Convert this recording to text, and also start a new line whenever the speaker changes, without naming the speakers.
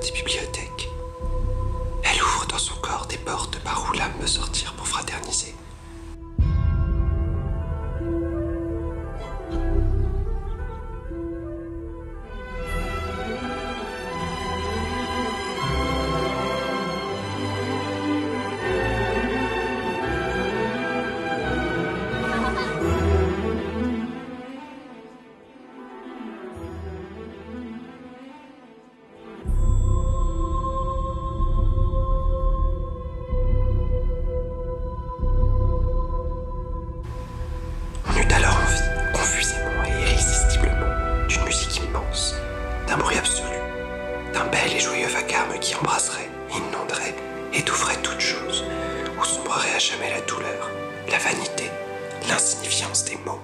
des bibliothèques. Et joyeux vacarme qui embrasserait, inonderait, étoufferait toute chose, où sombrerait à jamais la douleur, la vanité, l'insignifiance des mots.